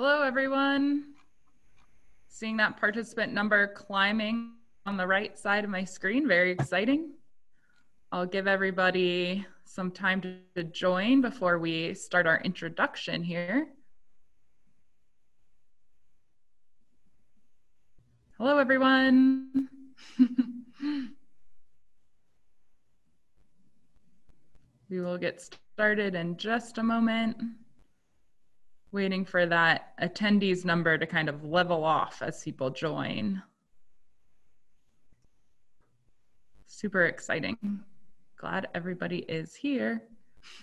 Hello, everyone. Seeing that participant number climbing on the right side of my screen, very exciting. I'll give everybody some time to, join before we start our introduction here. Hello, everyone. we will get started in just a moment. Waiting for that attendees number to kind of level off as people join. Super exciting. Glad everybody is here.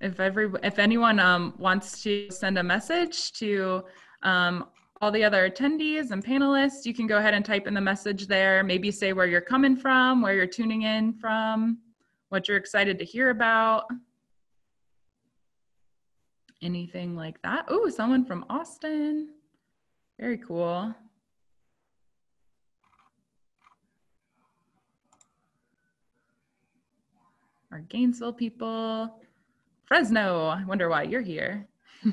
if every if anyone um, wants to send a message to um, all the other attendees and panelists, you can go ahead and type in the message there. Maybe say where you're coming from, where you're tuning in from, what you're excited to hear about. Anything like that. Oh, someone from Austin. Very cool. Our Gainesville people. Fresno, I wonder why you're here.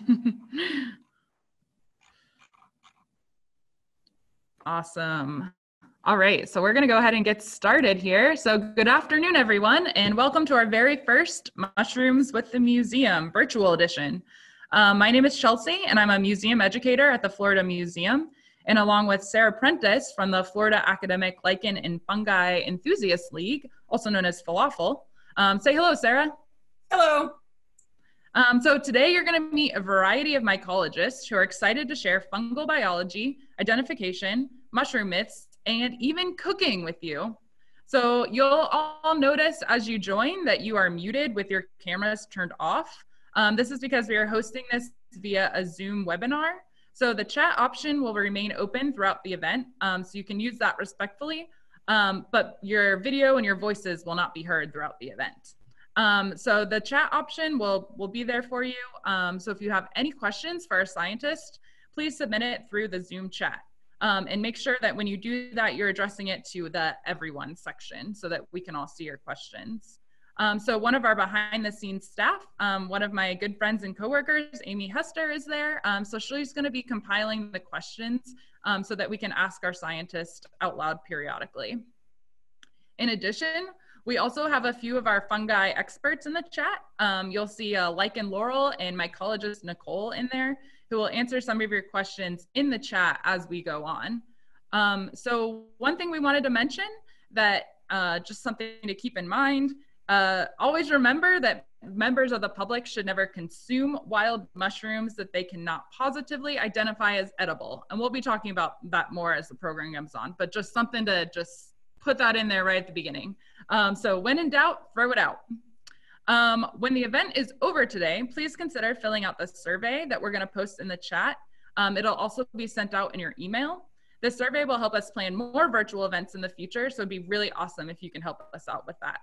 awesome. All right, so we're going to go ahead and get started here. So, good afternoon, everyone, and welcome to our very first Mushrooms with the Museum virtual edition. Um, my name is Chelsea, and I'm a museum educator at the Florida Museum. And along with Sarah Prentice from the Florida Academic Lichen and Fungi Enthusiast League, also known as Falafel. Um, say hello, Sarah. Hello. Um, so today you're going to meet a variety of mycologists who are excited to share fungal biology, identification, mushroom myths, and even cooking with you. So you'll all notice as you join that you are muted with your cameras turned off. Um, this is because we are hosting this via a Zoom webinar. So the chat option will remain open throughout the event, um, so you can use that respectfully, um, but your video and your voices will not be heard throughout the event. Um, so the chat option will, will be there for you. Um, so if you have any questions for our scientist, please submit it through the Zoom chat. Um, and make sure that when you do that, you're addressing it to the everyone section so that we can all see your questions. Um, so one of our behind the scenes staff, um, one of my good friends and coworkers, Amy Hester is there. Um, so she's gonna be compiling the questions so that we can ask our scientists out loud periodically. In addition, we also have a few of our fungi experts in the chat. Um, you'll see uh, Lichen Laurel and mycologist Nicole in there who will answer some of your questions in the chat as we go on. Um, so one thing we wanted to mention that uh, just something to keep in mind, uh, always remember that members of the public should never consume wild mushrooms that they cannot positively identify as edible. And we'll be talking about that more as the program comes on, but just something to just put that in there right at the beginning. Um, so when in doubt, throw it out. Um, when the event is over today, please consider filling out the survey that we're gonna post in the chat. Um, it'll also be sent out in your email. This survey will help us plan more virtual events in the future, so it'd be really awesome if you can help us out with that.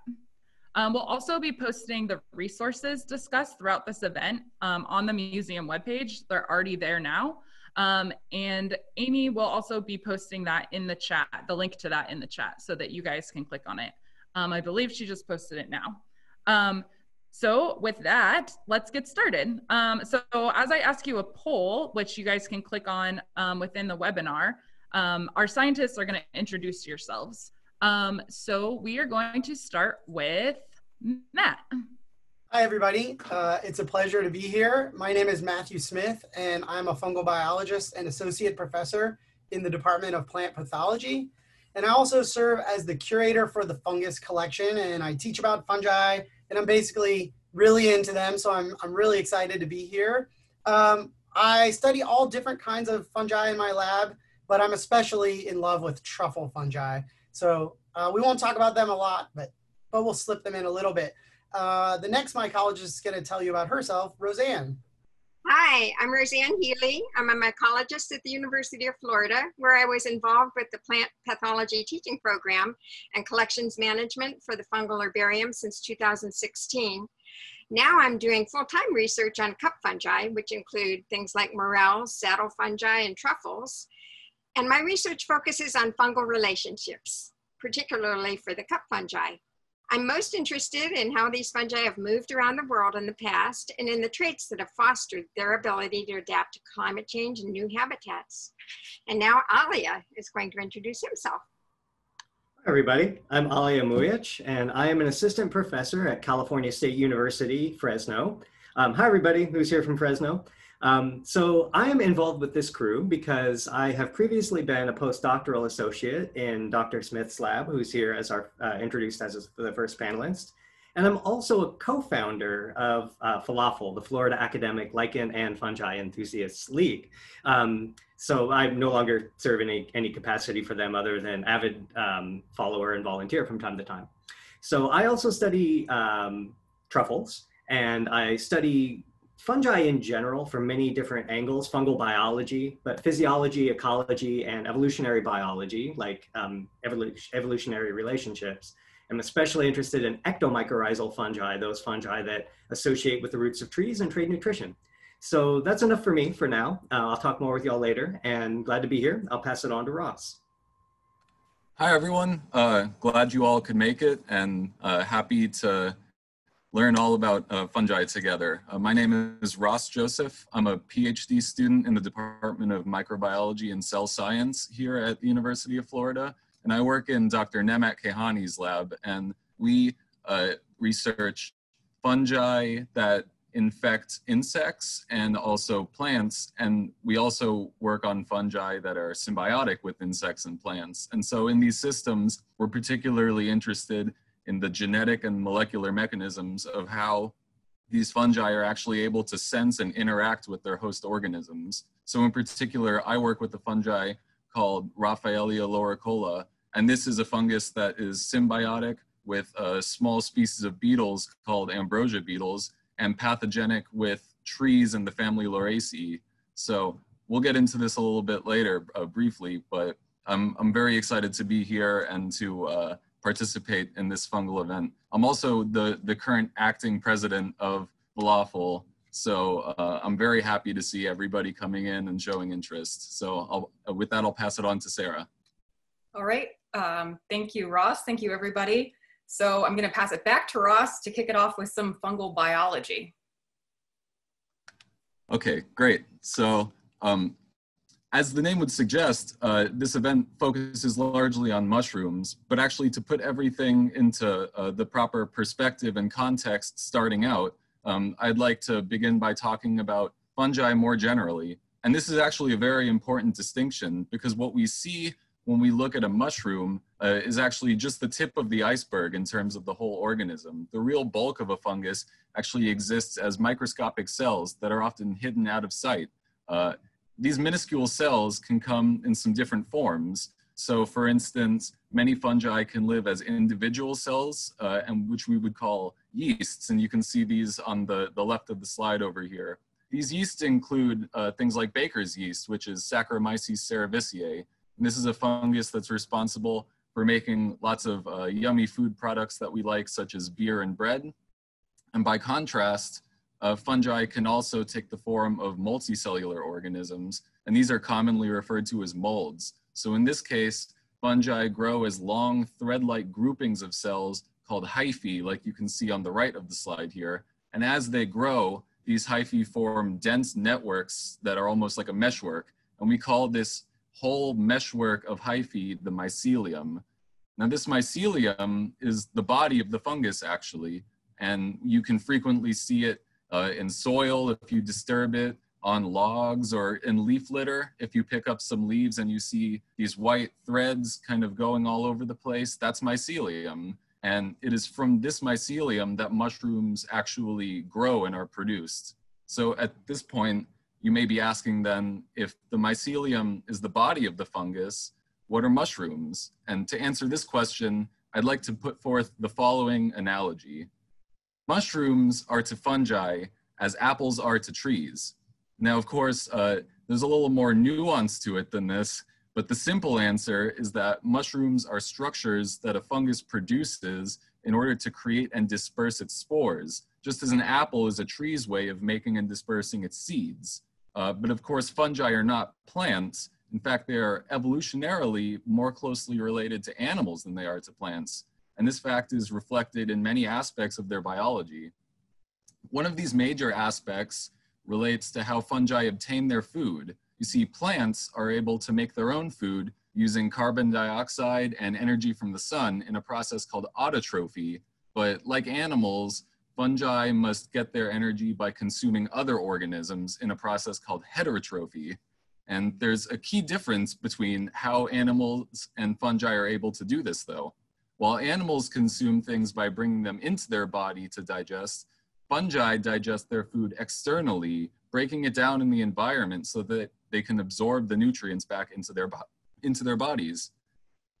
Um, we'll also be posting the resources discussed throughout this event um, on the museum webpage. They're already there now. Um, and Amy will also be posting that in the chat, the link to that in the chat so that you guys can click on it. Um, I believe she just posted it now. Um, so with that, let's get started. Um, so as I ask you a poll, which you guys can click on um, within the webinar, um, our scientists are gonna introduce yourselves. Um, so we are going to start with Matt. Hi, everybody. Uh, it's a pleasure to be here. My name is Matthew Smith, and I'm a fungal biologist and associate professor in the Department of Plant Pathology. And I also serve as the curator for the fungus collection, and I teach about fungi, and I'm basically really into them, so I'm, I'm really excited to be here. Um, I study all different kinds of fungi in my lab, but I'm especially in love with truffle fungi. So uh, we won't talk about them a lot, but, but we'll slip them in a little bit. Uh, the next mycologist is going to tell you about herself, Rosanne. Hi, I'm Rosanne Healy. I'm a mycologist at the University of Florida, where I was involved with the plant pathology teaching program and collections management for the fungal herbarium since 2016. Now I'm doing full-time research on cup fungi, which include things like morels, saddle fungi, and truffles. And my research focuses on fungal relationships, particularly for the cup fungi. I'm most interested in how these fungi have moved around the world in the past and in the traits that have fostered their ability to adapt to climate change and new habitats. And now Alija is going to introduce himself. Hi everybody, I'm Alija Mujic and I am an assistant professor at California State University, Fresno. Um, hi everybody who's here from Fresno. Um, so I am involved with this crew because I have previously been a postdoctoral associate in Dr. Smith's lab, who's here as our uh, introduced as the first panelist. And I'm also a co-founder of uh, Falafel, the Florida Academic Lichen and Fungi Enthusiasts League. Um, so I no longer serve in any, any capacity for them other than avid um, follower and volunteer from time to time. So I also study um, truffles and I study fungi in general from many different angles, fungal biology, but physiology, ecology, and evolutionary biology, like um, evolutionary relationships. I'm especially interested in ectomycorrhizal fungi, those fungi that associate with the roots of trees and trade nutrition. So that's enough for me for now. Uh, I'll talk more with y'all later and glad to be here. I'll pass it on to Ross. Hi, everyone. Uh, glad you all could make it and uh, happy to learn all about uh, fungi together. Uh, my name is Ross Joseph. I'm a PhD student in the Department of Microbiology and Cell Science here at the University of Florida. And I work in Dr. Nemat Keyhani's lab. And we uh, research fungi that infect insects and also plants. And we also work on fungi that are symbiotic with insects and plants. And so in these systems, we're particularly interested in the genetic and molecular mechanisms of how these fungi are actually able to sense and interact with their host organisms. So in particular, I work with a fungi called Raffaelea lauricola, and this is a fungus that is symbiotic with a small species of beetles called ambrosia beetles and pathogenic with trees in the family Lauraceae. So we'll get into this a little bit later uh, briefly, but I'm, I'm very excited to be here and to uh, participate in this fungal event. I'm also the, the current acting president of Falafel, so uh, I'm very happy to see everybody coming in and showing interest. So I'll, uh, with that, I'll pass it on to Sarah. All right, um, thank you, Ross. Thank you, everybody. So I'm gonna pass it back to Ross to kick it off with some fungal biology. Okay, great. So um, as the name would suggest, uh, this event focuses largely on mushrooms, but actually to put everything into uh, the proper perspective and context starting out, um, I'd like to begin by talking about fungi more generally. And this is actually a very important distinction because what we see when we look at a mushroom uh, is actually just the tip of the iceberg in terms of the whole organism. The real bulk of a fungus actually exists as microscopic cells that are often hidden out of sight. Uh, these minuscule cells can come in some different forms. So for instance, many fungi can live as individual cells, uh, and which we would call yeasts. And you can see these on the, the left of the slide over here. These yeasts include uh, things like baker's yeast, which is Saccharomyces cerevisiae. And this is a fungus that's responsible for making lots of uh, yummy food products that we like, such as beer and bread. And by contrast, uh, fungi can also take the form of multicellular organisms, and these are commonly referred to as molds. So in this case, fungi grow as long thread-like groupings of cells called hyphae, like you can see on the right of the slide here. And as they grow, these hyphae form dense networks that are almost like a meshwork. And we call this whole meshwork of hyphae the mycelium. Now this mycelium is the body of the fungus actually, and you can frequently see it uh, in soil if you disturb it, on logs or in leaf litter. If you pick up some leaves and you see these white threads kind of going all over the place, that's mycelium. And it is from this mycelium that mushrooms actually grow and are produced. So at this point, you may be asking then if the mycelium is the body of the fungus, what are mushrooms? And to answer this question, I'd like to put forth the following analogy. Mushrooms are to fungi as apples are to trees. Now, of course, uh, there's a little more nuance to it than this, but the simple answer is that mushrooms are structures that a fungus produces in order to create and disperse its spores, just as an apple is a tree's way of making and dispersing its seeds. Uh, but of course, fungi are not plants. In fact, they are evolutionarily more closely related to animals than they are to plants. And this fact is reflected in many aspects of their biology. One of these major aspects relates to how fungi obtain their food. You see, plants are able to make their own food using carbon dioxide and energy from the sun in a process called autotrophy. But like animals, fungi must get their energy by consuming other organisms in a process called heterotrophy. And there's a key difference between how animals and fungi are able to do this though. While animals consume things by bringing them into their body to digest, fungi digest their food externally, breaking it down in the environment so that they can absorb the nutrients back into their, into their bodies.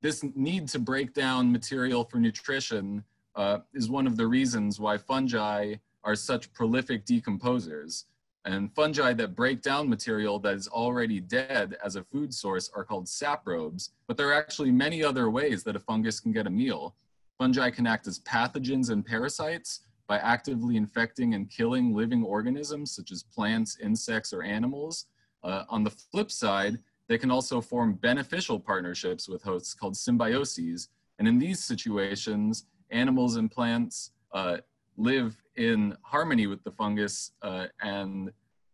This need to break down material for nutrition uh, is one of the reasons why fungi are such prolific decomposers. And fungi that break down material that is already dead as a food source are called saprobes, but there are actually many other ways that a fungus can get a meal. Fungi can act as pathogens and parasites by actively infecting and killing living organisms such as plants, insects, or animals. Uh, on the flip side, they can also form beneficial partnerships with hosts called symbioses. And in these situations, animals and plants uh, live in harmony with the fungus uh, and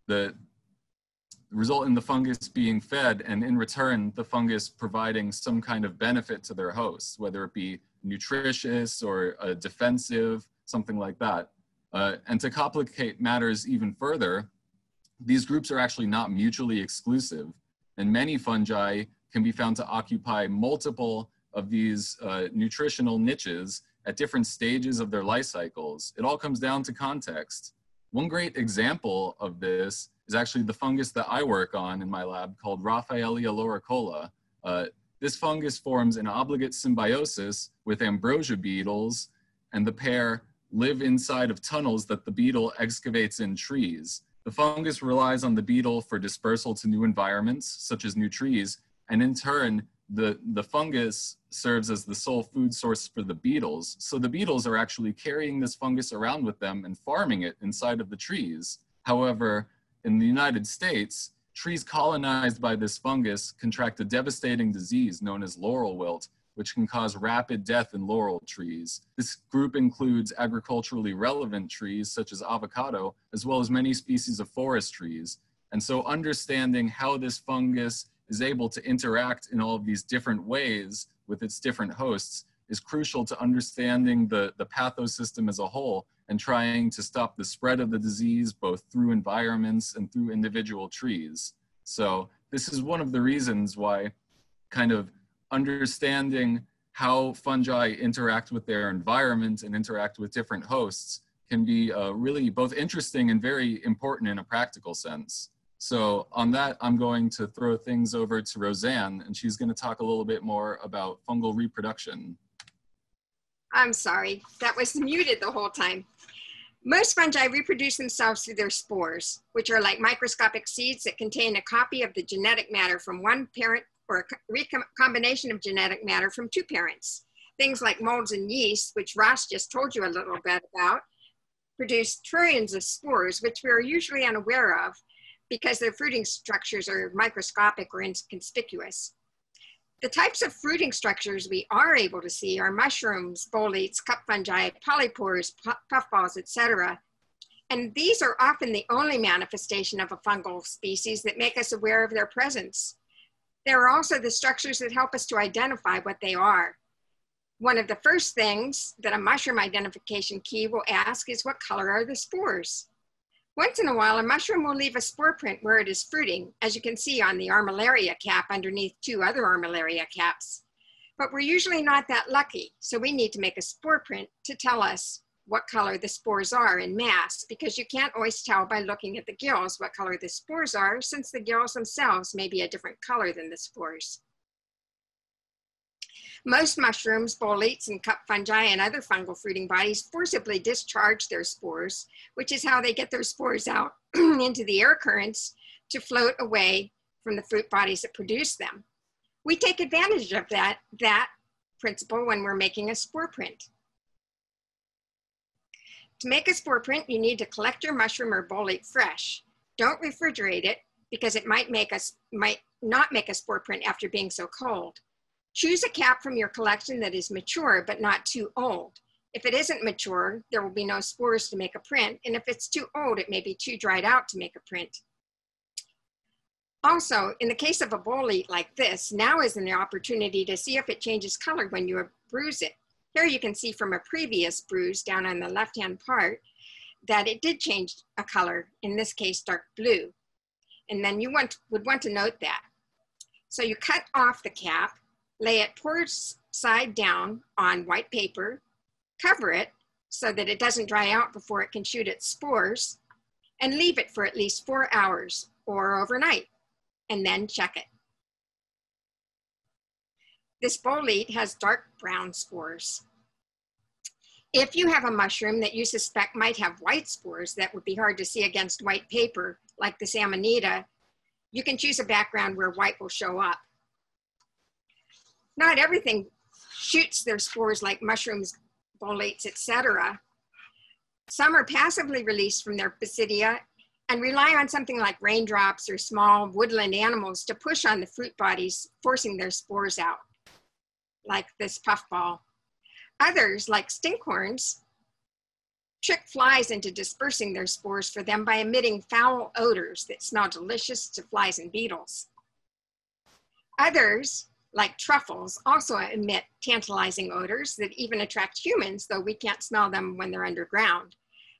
the result in the fungus being fed and in return the fungus providing some kind of benefit to their hosts whether it be nutritious or uh, defensive something like that. Uh, and to complicate matters even further these groups are actually not mutually exclusive and many fungi can be found to occupy multiple of these uh, nutritional niches at different stages of their life cycles. It all comes down to context. One great example of this is actually the fungus that I work on in my lab called Raffaelea lauricola. Uh, this fungus forms an obligate symbiosis with ambrosia beetles, and the pair live inside of tunnels that the beetle excavates in trees. The fungus relies on the beetle for dispersal to new environments, such as new trees, and in turn, the, the fungus serves as the sole food source for the beetles. So the beetles are actually carrying this fungus around with them and farming it inside of the trees. However, in the United States, trees colonized by this fungus contract a devastating disease known as laurel wilt, which can cause rapid death in laurel trees. This group includes agriculturally relevant trees such as avocado, as well as many species of forest trees. And so understanding how this fungus is able to interact in all of these different ways with its different hosts is crucial to understanding the, the pathosystem as a whole and trying to stop the spread of the disease both through environments and through individual trees. So this is one of the reasons why kind of understanding how fungi interact with their environment and interact with different hosts can be uh, really both interesting and very important in a practical sense. So on that, I'm going to throw things over to Rosanne, and she's going to talk a little bit more about fungal reproduction. I'm sorry, that was muted the whole time. Most fungi reproduce themselves through their spores, which are like microscopic seeds that contain a copy of the genetic matter from one parent or a recombination of genetic matter from two parents. Things like molds and yeast, which Ross just told you a little bit about, produce trillions of spores, which we are usually unaware of, because their fruiting structures are microscopic or inconspicuous. The types of fruiting structures we are able to see are mushrooms, boletes, cup fungi, polypores, puffballs, etc. And these are often the only manifestation of a fungal species that make us aware of their presence. There are also the structures that help us to identify what they are. One of the first things that a mushroom identification key will ask is what color are the spores? Once in a while, a mushroom will leave a spore print where it is fruiting, as you can see on the armillaria cap underneath two other armillaria caps. But we're usually not that lucky, so we need to make a spore print to tell us what color the spores are in mass, because you can't always tell by looking at the gills what color the spores are, since the gills themselves may be a different color than the spores. Most mushrooms, boletes, and cup fungi and other fungal fruiting bodies forcibly discharge their spores, which is how they get their spores out into the air currents to float away from the fruit bodies that produce them. We take advantage of that, that principle when we're making a spore print. To make a spore print, you need to collect your mushroom or bolete fresh. Don't refrigerate it because it might make us might not make a spore print after being so cold. Choose a cap from your collection that is mature but not too old. If it isn't mature, there will be no spores to make a print, and if it's too old, it may be too dried out to make a print. Also, in the case of a bolete like this, now is an opportunity to see if it changes color when you bruise it. Here you can see from a previous bruise down on the left-hand part that it did change a color, in this case, dark blue. And then you want, would want to note that. So you cut off the cap, lay it pore side down on white paper, cover it so that it doesn't dry out before it can shoot its spores, and leave it for at least four hours or overnight and then check it. This bolete has dark brown spores. If you have a mushroom that you suspect might have white spores that would be hard to see against white paper, like this Amanita, you can choose a background where white will show up. Not everything shoots their spores like mushrooms, boletes, etc. Some are passively released from their basidia and rely on something like raindrops or small woodland animals to push on the fruit bodies, forcing their spores out, like this puffball. Others, like stinkhorns, trick flies into dispersing their spores for them by emitting foul odors that smell delicious to flies and beetles. Others, like truffles, also emit tantalizing odors that even attract humans, though we can't smell them when they're underground.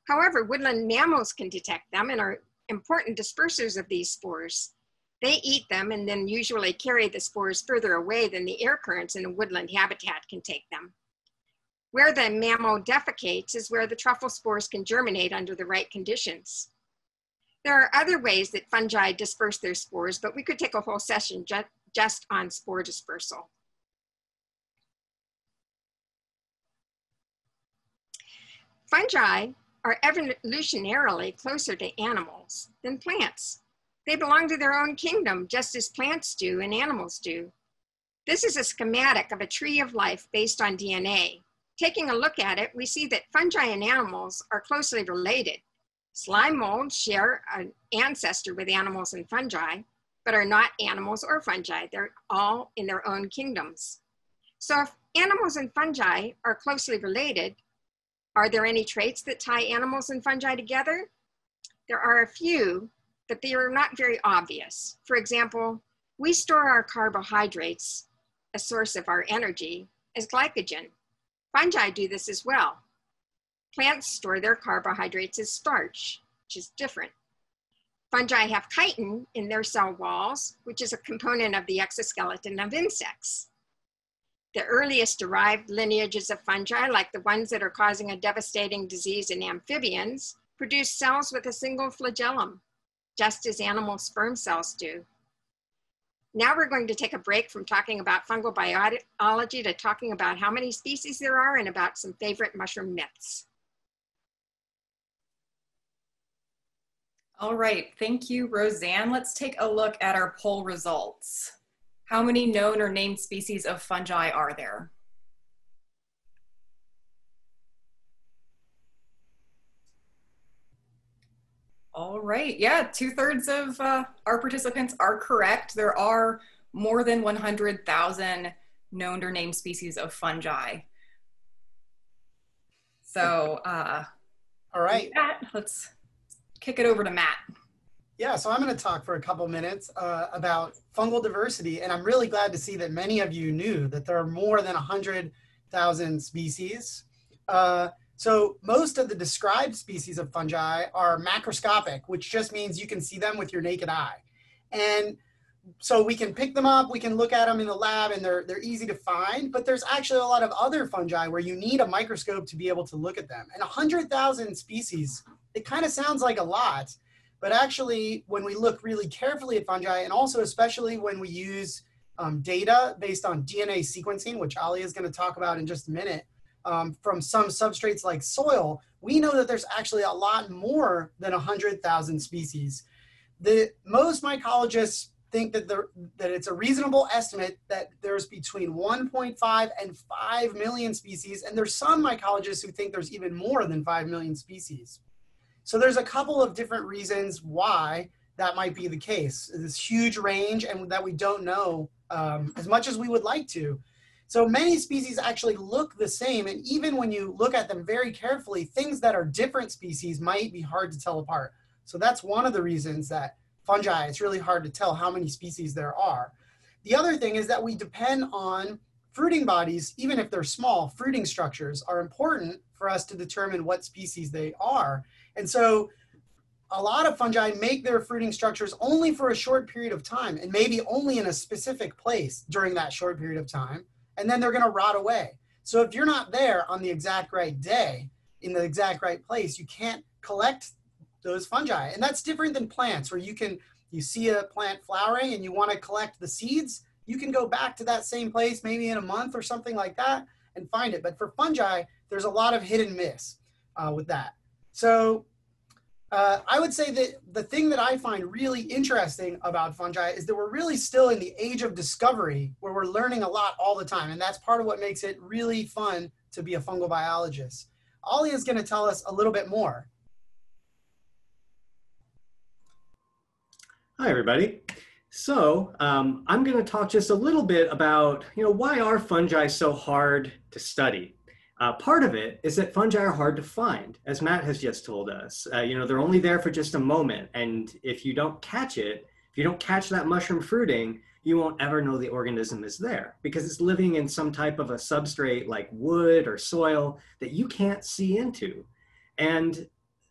However, woodland mammals can detect them and are important dispersers of these spores. They eat them and then usually carry the spores further away than the air currents in a woodland habitat can take them. Where the mammal defecates is where the truffle spores can germinate under the right conditions. There are other ways that fungi disperse their spores, but we could take a whole session ju just on spore dispersal. Fungi are evolutionarily closer to animals than plants. They belong to their own kingdom, just as plants do and animals do. This is a schematic of a tree of life based on DNA. Taking a look at it, we see that fungi and animals are closely related. Slime molds share an ancestor with animals and fungi, but are not animals or fungi. They're all in their own kingdoms. So if animals and fungi are closely related, are there any traits that tie animals and fungi together? There are a few, but they are not very obvious. For example, we store our carbohydrates, a source of our energy, as glycogen. Fungi do this as well. Plants store their carbohydrates as starch, which is different. Fungi have chitin in their cell walls, which is a component of the exoskeleton of insects. The earliest derived lineages of fungi, like the ones that are causing a devastating disease in amphibians, produce cells with a single flagellum, just as animal sperm cells do. Now we're going to take a break from talking about fungal biology to talking about how many species there are and about some favorite mushroom myths. All right, thank you, Rosanne. Let's take a look at our poll results. How many known or named species of fungi are there? All right, yeah, two thirds of uh, our participants are correct. There are more than 100,000 known or named species of fungi. So, uh, all right, that, let's kick it over to Matt. Yeah, so I'm going to talk for a couple minutes uh, about fungal diversity, and I'm really glad to see that many of you knew that there are more than 100,000 species. Uh, so most of the described species of fungi are macroscopic, which just means you can see them with your naked eye. And so we can pick them up, we can look at them in the lab, and they're, they're easy to find, but there's actually a lot of other fungi where you need a microscope to be able to look at them. And 100,000 species, it kind of sounds like a lot, but actually, when we look really carefully at fungi, and also especially when we use um, data based on DNA sequencing, which Ali is going to talk about in just a minute, um, from some substrates like soil, we know that there's actually a lot more than 100,000 species. The most mycologists think that, that it's a reasonable estimate that there's between 1.5 and 5 million species, and there's some mycologists who think there's even more than 5 million species. So there's a couple of different reasons why that might be the case. This huge range and that we don't know um, as much as we would like to. So many species actually look the same, and even when you look at them very carefully, things that are different species might be hard to tell apart. So that's one of the reasons that fungi, it's really hard to tell how many species there are. The other thing is that we depend on fruiting bodies, even if they're small, fruiting structures are important for us to determine what species they are. And so a lot of fungi make their fruiting structures only for a short period of time and maybe only in a specific place during that short period of time and then they're going to rot away. So if you're not there on the exact right day, in the exact right place, you can't collect those fungi. And that's different than plants where you can, you see a plant flowering and you want to collect the seeds, you can go back to that same place maybe in a month or something like that and find it. But for fungi, there's a lot of hit and miss uh, with that. So uh, I would say that the thing that I find really interesting about fungi is that we're really still in the age of discovery where we're learning a lot all the time. And that's part of what makes it really fun to be a fungal biologist. Ollie is going to tell us a little bit more. Hi, everybody. So um, I'm going to talk just a little bit about, you know, why are fungi so hard to study? Uh, part of it is that fungi are hard to find, as Matt has just told us. Uh, you know, they're only there for just a moment. And if you don't catch it, if you don't catch that mushroom fruiting, you won't ever know the organism is there because it's living in some type of a substrate like wood or soil that you can't see into. And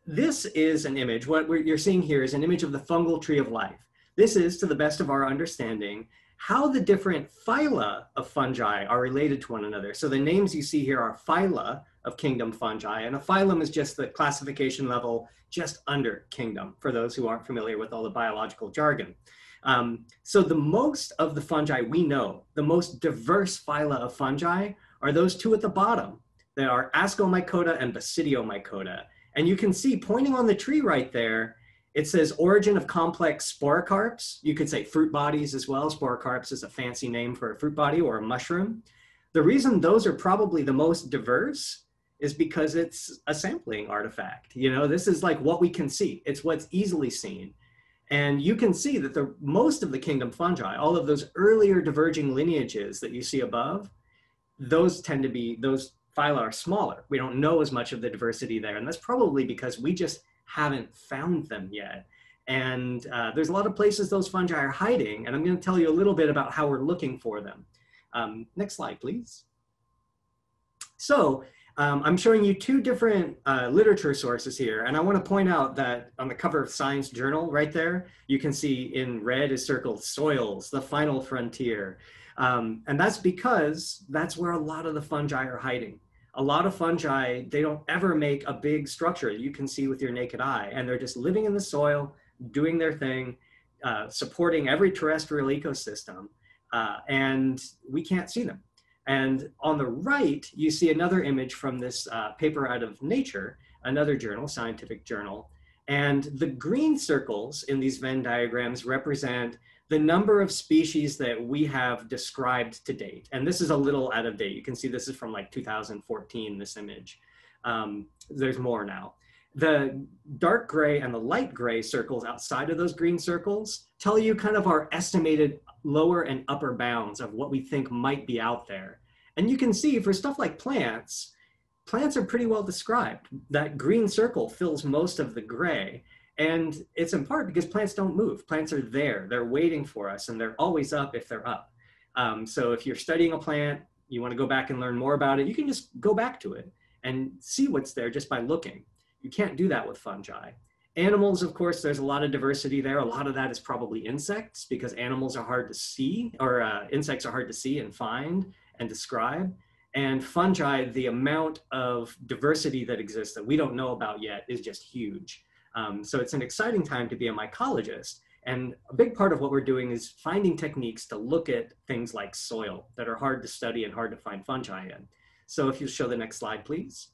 this is an image, what you're seeing here is an image of the fungal tree of life. This is, to the best of our understanding, how the different phyla of fungi are related to one another. So the names you see here are phyla of kingdom fungi, and a phylum is just the classification level just under kingdom, for those who aren't familiar with all the biological jargon. Um, so the most of the fungi we know, the most diverse phyla of fungi, are those two at the bottom. They are Ascomycota and Basidiomycota. And you can see pointing on the tree right there, it says origin of complex sporocarps. You could say fruit bodies as well. Sporocarps is a fancy name for a fruit body or a mushroom. The reason those are probably the most diverse is because it's a sampling artifact. You know, this is like what we can see. It's what's easily seen. And you can see that the most of the kingdom fungi, all of those earlier diverging lineages that you see above, those tend to be, those phyla are smaller. We don't know as much of the diversity there. And that's probably because we just haven't found them yet. And uh, there's a lot of places those fungi are hiding, and I'm going to tell you a little bit about how we're looking for them. Um, next slide, please. So um, I'm showing you two different uh, literature sources here, and I want to point out that on the cover of Science Journal right there, you can see in red is circled soils, the final frontier. Um, and that's because that's where a lot of the fungi are hiding a lot of fungi, they don't ever make a big structure you can see with your naked eye. And they're just living in the soil, doing their thing, uh, supporting every terrestrial ecosystem. Uh, and we can't see them. And on the right, you see another image from this uh, paper out of Nature, another journal, scientific journal. And the green circles in these Venn diagrams represent the number of species that we have described to date. And this is a little out of date. You can see this is from like 2014, this image. Um, there's more now. The dark gray and the light gray circles outside of those green circles tell you kind of our estimated lower and upper bounds of what we think might be out there. And you can see for stuff like plants, plants are pretty well described. That green circle fills most of the gray. And it's in part because plants don't move. Plants are there, they're waiting for us, and they're always up if they're up. Um, so if you're studying a plant, you want to go back and learn more about it, you can just go back to it and see what's there just by looking. You can't do that with fungi. Animals, of course, there's a lot of diversity there. A lot of that is probably insects because animals are hard to see, or uh, insects are hard to see and find and describe. And fungi, the amount of diversity that exists that we don't know about yet is just huge. Um, so it's an exciting time to be a mycologist. And a big part of what we're doing is finding techniques to look at things like soil that are hard to study and hard to find fungi in. So if you show the next slide, please.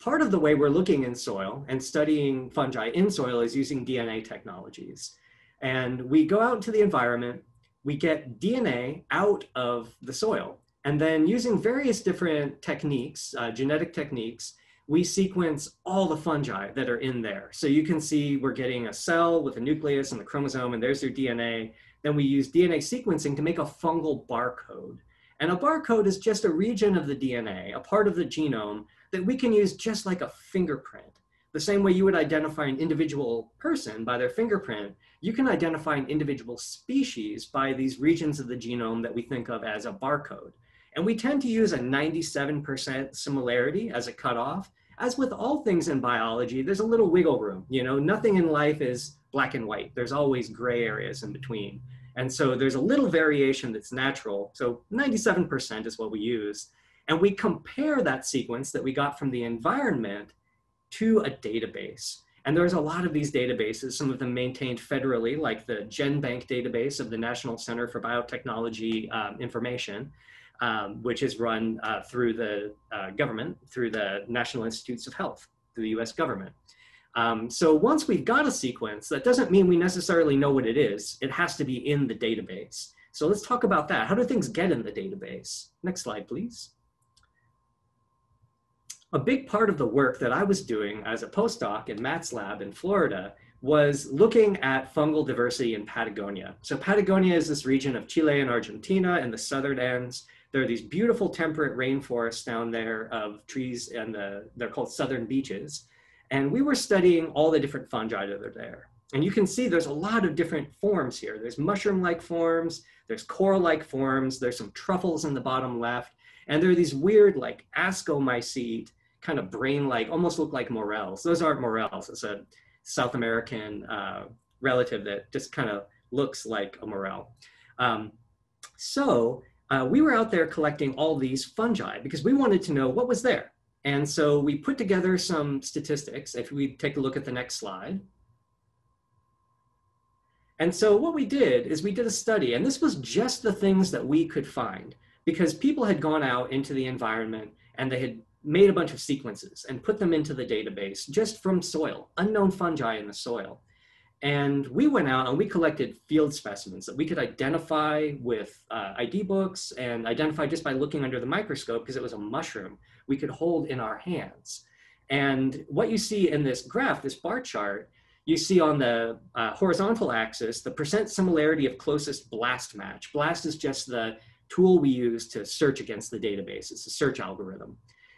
Part of the way we're looking in soil and studying fungi in soil is using DNA technologies. And we go out into the environment, we get DNA out of the soil, and then using various different techniques, uh, genetic techniques, we sequence all the fungi that are in there. So you can see we're getting a cell with a nucleus and the chromosome, and there's their DNA. Then we use DNA sequencing to make a fungal barcode. And a barcode is just a region of the DNA, a part of the genome that we can use just like a fingerprint. The same way you would identify an individual person by their fingerprint, you can identify an individual species by these regions of the genome that we think of as a barcode. And we tend to use a 97% similarity as a cutoff. As with all things in biology, there's a little wiggle room. You know, nothing in life is black and white. There's always gray areas in between. And so there's a little variation that's natural. So 97% is what we use. And we compare that sequence that we got from the environment to a database. And there's a lot of these databases, some of them maintained federally, like the GenBank database of the National Center for Biotechnology um, Information, um, which is run uh, through the uh, government, through the National Institutes of Health, through the US government. Um, so once we've got a sequence, that doesn't mean we necessarily know what it is. It has to be in the database. So let's talk about that. How do things get in the database? Next slide, please. A big part of the work that I was doing as a postdoc in Matt's lab in Florida was looking at fungal diversity in Patagonia. So Patagonia is this region of Chile and Argentina in the southern ends. There are these beautiful temperate rainforests down there of trees and the, they're called southern beeches. And we were studying all the different fungi that are there. And you can see there's a lot of different forms here. There's mushroom-like forms, there's coral-like forms, there's some truffles in the bottom left, and there are these weird like ascomycete, kind of brain-like, almost look like morels. Those aren't morels. It's a South American uh, relative that just kind of looks like a morel. Um, so uh, we were out there collecting all these fungi because we wanted to know what was there. And so we put together some statistics. If we take a look at the next slide. And so what we did is we did a study, and this was just the things that we could find because people had gone out into the environment and they had made a bunch of sequences and put them into the database just from soil, unknown fungi in the soil. And we went out and we collected field specimens that we could identify with uh, ID books and identify just by looking under the microscope because it was a mushroom we could hold in our hands. And what you see in this graph, this bar chart, you see on the uh, horizontal axis, the percent similarity of closest BLAST match. BLAST is just the tool we use to search against the database. It's a search algorithm,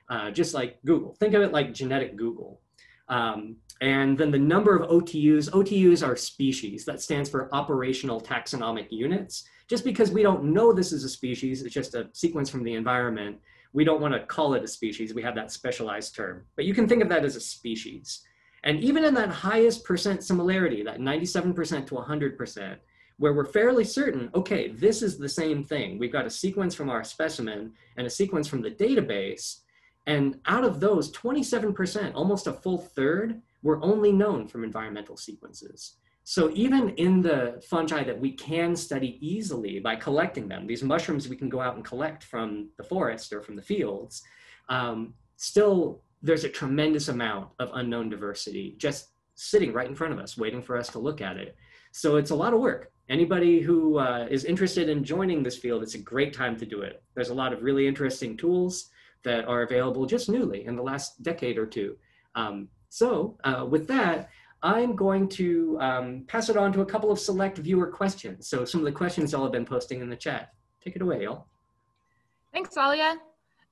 uh, just like Google. Think of it like genetic Google. Um, and then the number of OTUs, OTUs are species. That stands for operational taxonomic units. Just because we don't know this is a species, it's just a sequence from the environment, we don't want to call it a species. We have that specialized term. But you can think of that as a species. And even in that highest percent similarity, that 97% to 100%, where we're fairly certain, okay, this is the same thing. We've got a sequence from our specimen and a sequence from the database. And out of those, 27%, almost a full third, were only known from environmental sequences. So even in the fungi that we can study easily by collecting them, these mushrooms we can go out and collect from the forest or from the fields, um, still there's a tremendous amount of unknown diversity just sitting right in front of us, waiting for us to look at it. So it's a lot of work. Anybody who uh, is interested in joining this field, it's a great time to do it. There's a lot of really interesting tools that are available just newly in the last decade or two. Um, so uh, with that, I'm going to um, pass it on to a couple of select viewer questions. So some of the questions y'all have been posting in the chat. Take it away, y'all. Thanks, Alija.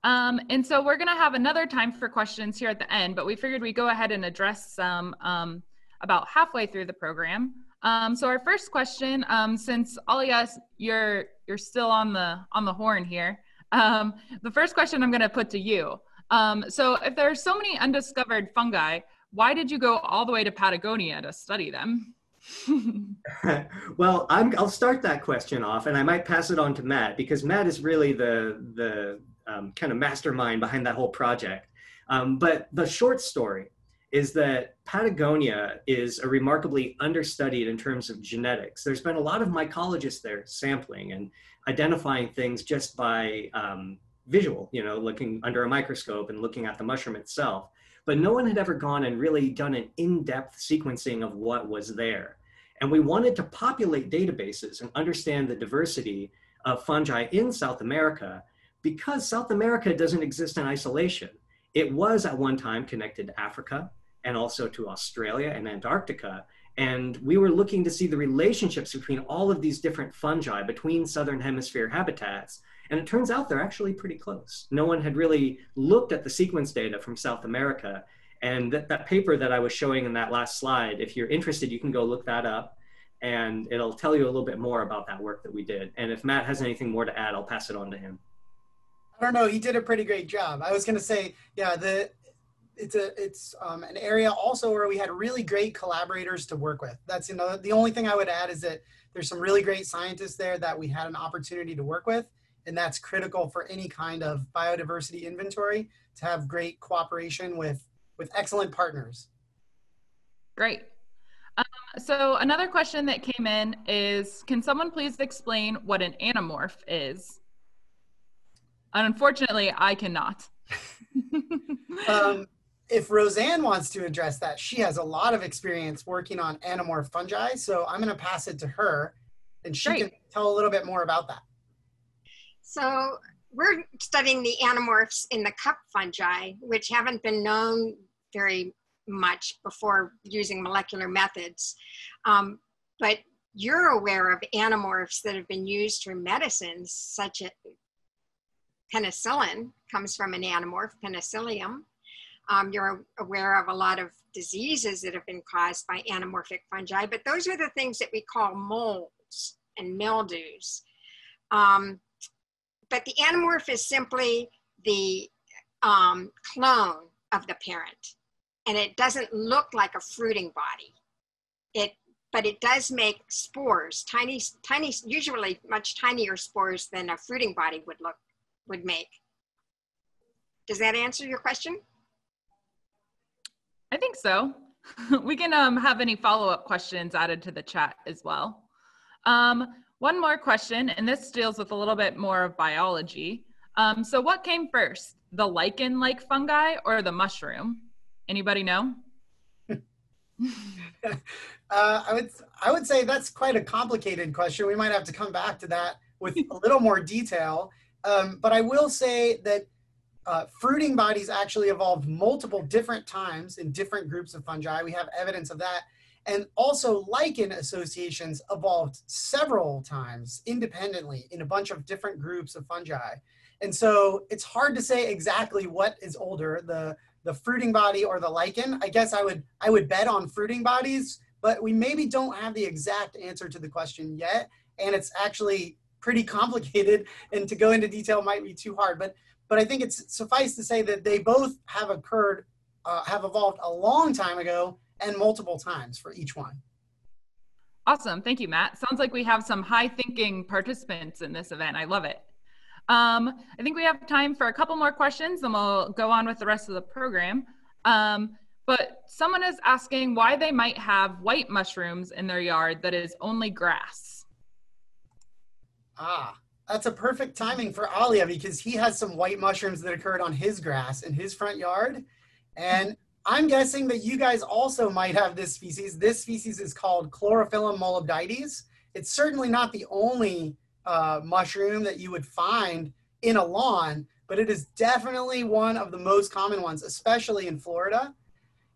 Um, and so we're gonna have another time for questions here at the end, but we figured we'd go ahead and address some um, about halfway through the program. Um, so our first question, um, since Alija, you're you're still on the on the horn here. Um, the first question I'm gonna put to you. Um, so if there are so many undiscovered fungi, why did you go all the way to Patagonia to study them? well, i will start that question off, and I might pass it on to Matt because Matt is really the the um, kind of mastermind behind that whole project. Um, but the short story is that Patagonia is a remarkably understudied in terms of genetics. There's been a lot of mycologists there sampling and identifying things just by um, visual, you know, looking under a microscope and looking at the mushroom itself but no one had ever gone and really done an in-depth sequencing of what was there. And we wanted to populate databases and understand the diversity of fungi in South America because South America doesn't exist in isolation. it was at one time connected to Africa and also to Australia and Antarctica. And we were looking to see the relationships between all of these different fungi between Southern Hemisphere habitats. And it turns out they're actually pretty close. No one had really looked at the sequence data from South America. And that, that paper that I was showing in that last slide, if you're interested, you can go look that up and it'll tell you a little bit more about that work that we did. And if Matt has anything more to add, I'll pass it on to him. I don't know. He did a pretty great job. I was going to say, yeah, the it's a it's um, an area also where we had really great collaborators to work with. That's you know the only thing I would add is that there's some really great scientists there that we had an opportunity to work with, and that's critical for any kind of biodiversity inventory to have great cooperation with with excellent partners. Great. Um, so another question that came in is, can someone please explain what an anamorph is? And unfortunately, I cannot. um, if Rosanne wants to address that, she has a lot of experience working on anamorph fungi. So I'm going to pass it to her and she Great. can tell a little bit more about that. So we're studying the anamorphs in the cup fungi, which haven't been known very much before using molecular methods. Um, but you're aware of anamorphs that have been used for medicines, such as penicillin comes from an anamorph, penicillium. Um, you're aware of a lot of diseases that have been caused by anamorphic fungi, but those are the things that we call molds and mildews. Um, but the anamorph is simply the um, clone of the parent, and it doesn't look like a fruiting body. It, but it does make spores, tiny, tiny, usually much tinier spores than a fruiting body would look would make. Does that answer your question? I think so. we can um, have any follow-up questions added to the chat as well. Um, one more question, and this deals with a little bit more of biology. Um, so what came first, the lichen-like fungi or the mushroom? Anybody know? uh, I would I would say that's quite a complicated question. We might have to come back to that with a little more detail. Um, but I will say that uh, fruiting bodies actually evolved multiple different times in different groups of fungi. We have evidence of that. And also lichen associations evolved several times independently in a bunch of different groups of fungi. And so it's hard to say exactly what is older, the, the fruiting body or the lichen. I guess I would, I would bet on fruiting bodies, but we maybe don't have the exact answer to the question yet. And it's actually pretty complicated and to go into detail might be too hard but but i think it's suffice to say that they both have occurred uh, have evolved a long time ago and multiple times for each one. Awesome. Thank you matt. Sounds like we have some high thinking participants in this event. I love it. Um, i think we have time for a couple more questions and we'll go on with the rest of the program. Um, but someone is asking why they might have white mushrooms in their yard that is only grass. Ah, that's a perfect timing for Alija because he has some white mushrooms that occurred on his grass in his front yard. And I'm guessing that you guys also might have this species. This species is called Chlorophyllum molybdites. It's certainly not the only uh, mushroom that you would find in a lawn, but it is definitely one of the most common ones, especially in Florida.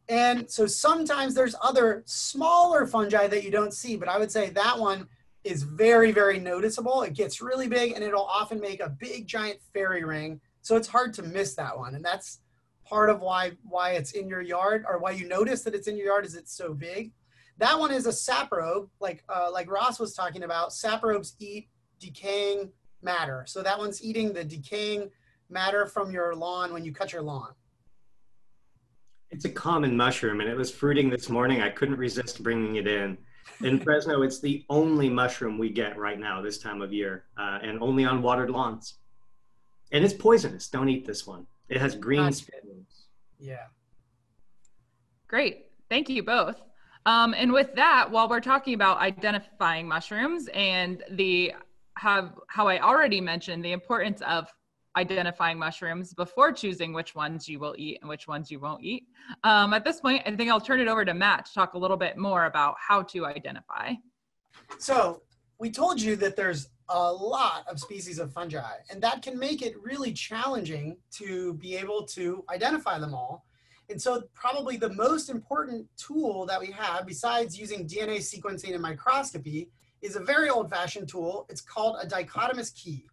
And so sometimes there's other smaller fungi that you don't see, but I would say that one is very, very noticeable. It gets really big and it'll often make a big giant fairy ring. So it's hard to miss that one. And that's part of why why it's in your yard or why you notice that it's in your yard is it's so big. That one is a saprobe, like uh, like Ross was talking about. Saprobes eat decaying matter. So that one's eating the decaying matter from your lawn when you cut your lawn. It's a common mushroom and it was fruiting this morning. I couldn't resist bringing it in in Fresno, it's the only mushroom we get right now this time of year, uh, and only on watered lawns. And it's poisonous. Don't eat this one. It has green spines. Yeah. Great. Thank you both. Um, and with that, while we're talking about identifying mushrooms and the have how I already mentioned the importance of identifying mushrooms before choosing which ones you will eat and which ones you won't eat. Um, at this point, I think I'll turn it over to Matt to talk a little bit more about how to identify. So we told you that there's a lot of species of fungi, and that can make it really challenging to be able to identify them all. And so probably the most important tool that we have besides using DNA sequencing and microscopy is a very old fashioned tool. It's called a dichotomous key.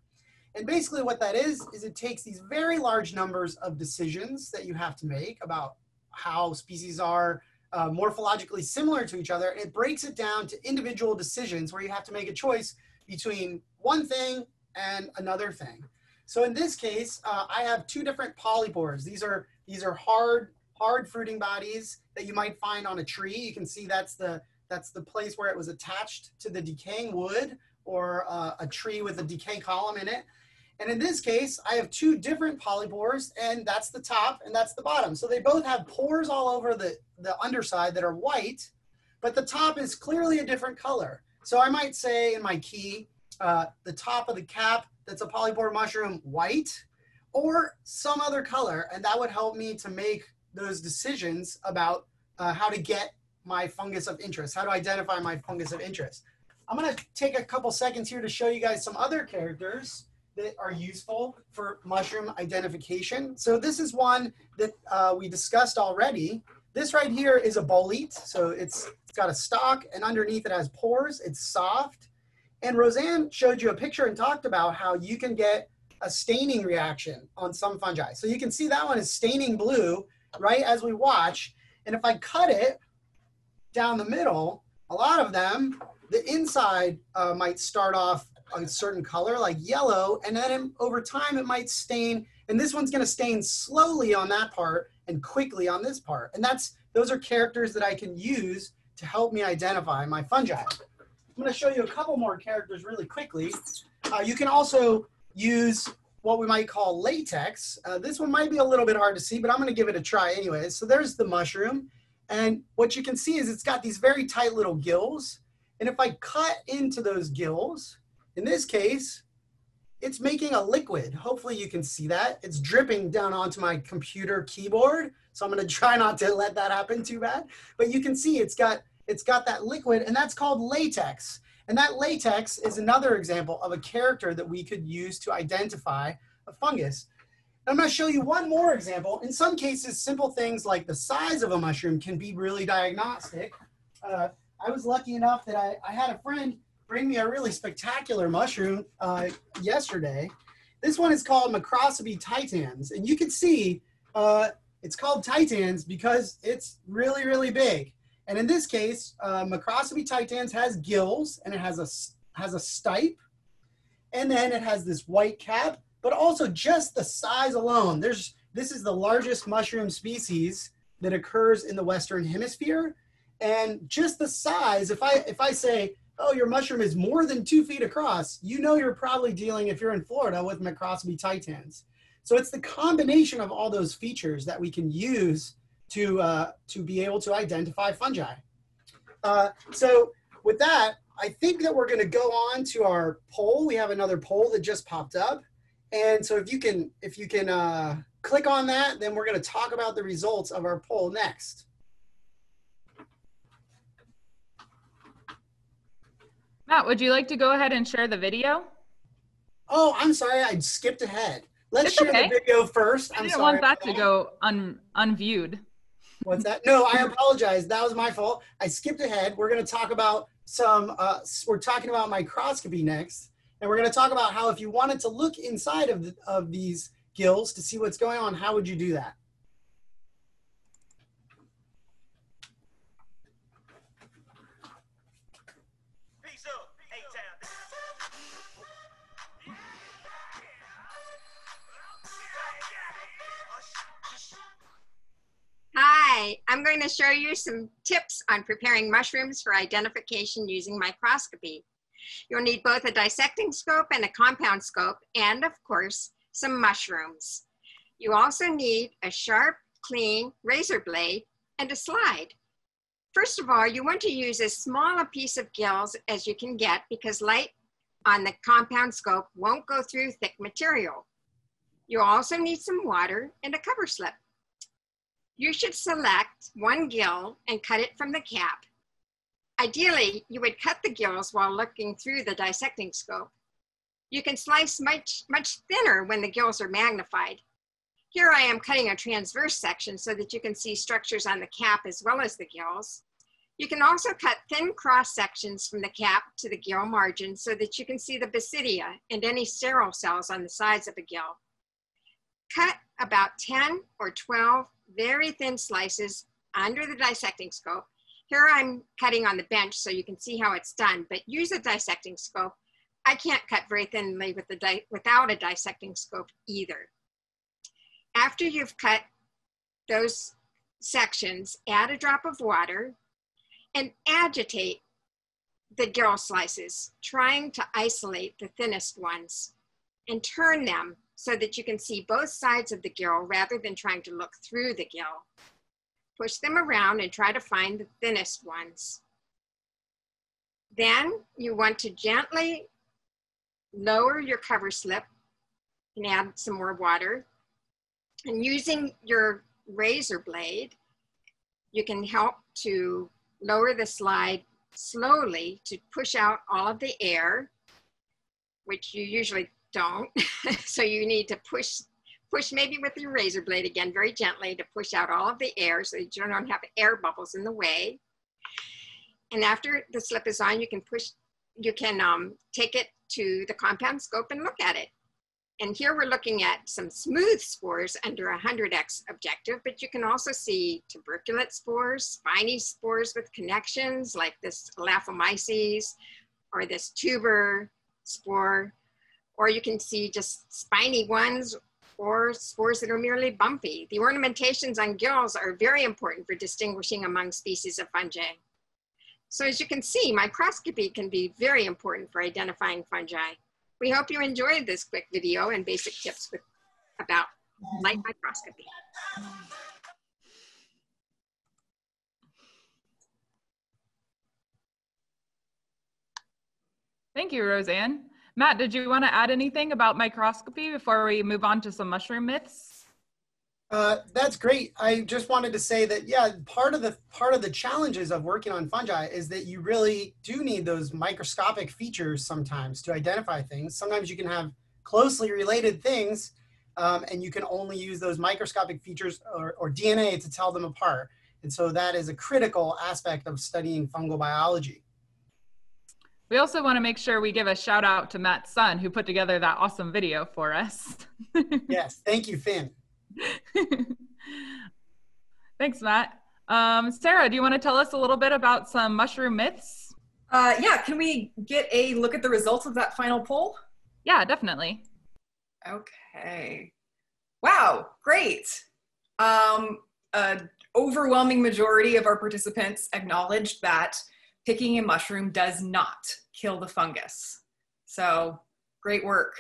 And basically what that is, is it takes these very large numbers of decisions that you have to make about how species are uh, morphologically similar to each other. And it breaks it down to individual decisions where you have to make a choice between one thing and another thing. So in this case, uh, I have two different polypores. These are, these are hard hard fruiting bodies that you might find on a tree. You can see that's the, that's the place where it was attached to the decaying wood or uh, a tree with a decay column in it. And in this case, I have two different polypores and that's the top and that's the bottom. So they both have pores all over the, the underside that are white, but the top is clearly a different color. So I might say in my key, uh, the top of the cap that's a polypore mushroom white or some other color. And that would help me to make those decisions about uh, how to get my fungus of interest, how to identify my fungus of interest. I'm gonna take a couple seconds here to show you guys some other characters that are useful for mushroom identification. So this is one that uh, we discussed already. This right here is a bolete. So it's, it's got a stalk and underneath it has pores. It's soft. And Rosanne showed you a picture and talked about how you can get a staining reaction on some fungi. So you can see that one is staining blue right, as we watch. And if I cut it down the middle, a lot of them, the inside uh, might start off a certain color like yellow, and then over time it might stain, and this one's gonna stain slowly on that part and quickly on this part. And that's those are characters that I can use to help me identify my fungi. I'm gonna show you a couple more characters really quickly. Uh, you can also use what we might call latex. Uh, this one might be a little bit hard to see, but I'm going to give it a try anyway. So there's the mushroom. And what you can see is it's got these very tight little gills. And if I cut into those gills, in this case, it's making a liquid. Hopefully you can see that. It's dripping down onto my computer keyboard. So I'm gonna try not to let that happen too bad. But you can see it's got, it's got that liquid and that's called latex. And that latex is another example of a character that we could use to identify a fungus. And I'm to show you one more example. In some cases, simple things like the size of a mushroom can be really diagnostic. Uh, I was lucky enough that I, I, had a friend bring me a really spectacular mushroom uh, yesterday. This one is called Macrocybe titans. And you can see uh, it's called titans because it's really, really big. And in this case, uh, titans has gills and it has a, has a stipe. And then it has this white cap, but also just the size alone. There's, this is the largest mushroom species that occurs in the Western hemisphere. And just the size, if I, if I say, oh, your mushroom is more than two feet across, you know you're probably dealing, if you're in Florida, with Macrocybe titans. So it's the combination of all those features that we can use to, uh, to be able to identify fungi. Uh, so with that, I think that we're going to go on to our poll. We have another poll that just popped up. And so if you can, if you can uh, click on that, then we're going to talk about the results of our poll next. Matt, would you like to go ahead and share the video? Oh, I'm sorry, I skipped ahead. Let's it's share okay. the video first. I'm I didn't want that to go un unviewed. What's that? No, I apologize. That was my fault. I skipped ahead. We're going to talk about some, uh, we're talking about microscopy next. And we're going to talk about how if you wanted to look inside of, the, of these gills to see what's going on, how would you do that? I'm going to show you some tips on preparing mushrooms for identification using microscopy. You'll need both a dissecting scope and a compound scope, and of course, some mushrooms. You also need a sharp, clean razor blade and a slide. First of all, you want to use as small a piece of gills as you can get because light on the compound scope won't go through thick material. You also need some water and a cover slip. You should select one gill and cut it from the cap. Ideally, you would cut the gills while looking through the dissecting scope. You can slice much, much thinner when the gills are magnified. Here I am cutting a transverse section so that you can see structures on the cap as well as the gills. You can also cut thin cross sections from the cap to the gill margin so that you can see the basidia and any sterile cells on the sides of a gill. Cut about 10 or 12 very thin slices under the dissecting scope. Here I'm cutting on the bench so you can see how it's done, but use a dissecting scope. I can't cut very thinly with the without a dissecting scope either. After you've cut those sections, add a drop of water and agitate the gill slices, trying to isolate the thinnest ones and turn them so that you can see both sides of the gill rather than trying to look through the gill. Push them around and try to find the thinnest ones. Then you want to gently lower your cover slip and add some more water and using your razor blade, you can help to lower the slide slowly to push out all of the air, which you usually don't. so you need to push, push maybe with your razor blade again, very gently to push out all of the air so that you don't have air bubbles in the way. And after the slip is on, you can push, you can um, take it to the compound scope and look at it. And here we're looking at some smooth spores under a 100x objective, but you can also see tuberculate spores, spiny spores with connections like this Elaphomyces or this tuber spore, or you can see just spiny ones or spores that are merely bumpy. The ornamentations on gills are very important for distinguishing among species of fungi. So as you can see, microscopy can be very important for identifying fungi. We hope you enjoyed this quick video and basic tips with, about light microscopy. Thank you, Rosanne. Matt, did you want to add anything about microscopy before we move on to some mushroom myths? Uh, that's great. I just wanted to say that yeah, part of the part of the challenges of working on fungi is that you really do need those microscopic features sometimes to identify things. Sometimes you can have closely related things, um, and you can only use those microscopic features or, or DNA to tell them apart. And so that is a critical aspect of studying fungal biology. We also want to make sure we give a shout out to Matt's son who put together that awesome video for us. yes, thank you, Finn. Thanks, Matt. Um, Sarah, do you want to tell us a little bit about some mushroom myths? Uh, yeah, can we get a look at the results of that final poll? Yeah, definitely. Okay. Wow, great. Um, an overwhelming majority of our participants acknowledged that picking a mushroom does not kill the fungus. So great work.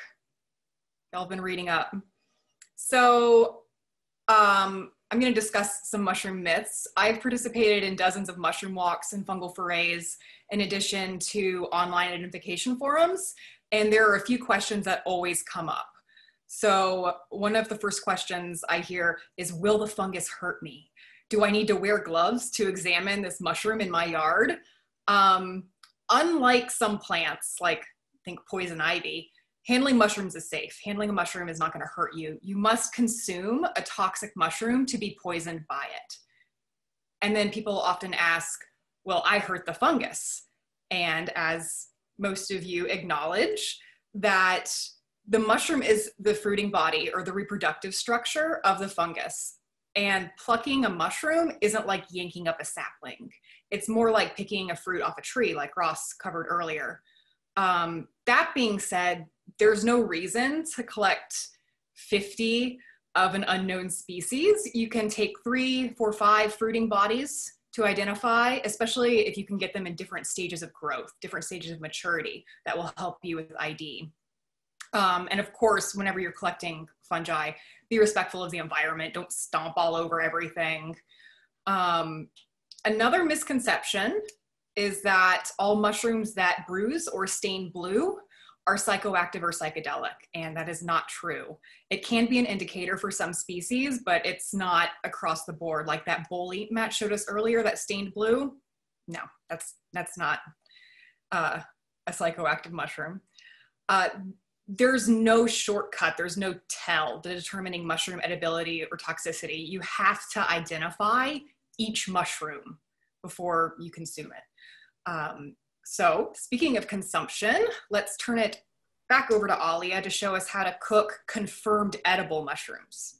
Y'all been reading up. So um, I'm going to discuss some mushroom myths. I've participated in dozens of mushroom walks and fungal forays in addition to online identification forums, and there are a few questions that always come up. So one of the first questions I hear is, will the fungus hurt me? Do I need to wear gloves to examine this mushroom in my yard? Um, unlike some plants, like I think poison ivy, handling mushrooms is safe. Handling a mushroom is not going to hurt you. You must consume a toxic mushroom to be poisoned by it. And then people often ask, well, I hurt the fungus. And as most of you acknowledge, that the mushroom is the fruiting body or the reproductive structure of the fungus. And plucking a mushroom isn't like yanking up a sapling. It's more like picking a fruit off a tree, like Ross covered earlier. Um, that being said, there's no reason to collect 50 of an unknown species. You can take three, four, five fruiting bodies to identify, especially if you can get them in different stages of growth, different stages of maturity that will help you with ID. Um, and of course, whenever you're collecting fungi, be respectful of the environment. Don't stomp all over everything. Um, another misconception is that all mushrooms that bruise or stain blue are psychoactive or psychedelic, and that is not true. It can be an indicator for some species, but it's not across the board. Like that bolete Matt showed us earlier, that stained blue. No, that's that's not uh, a psychoactive mushroom. Uh, there's no shortcut, there's no tell to determining mushroom edibility or toxicity. You have to identify each mushroom before you consume it. Um, so, speaking of consumption, let's turn it back over to Alija to show us how to cook confirmed edible mushrooms.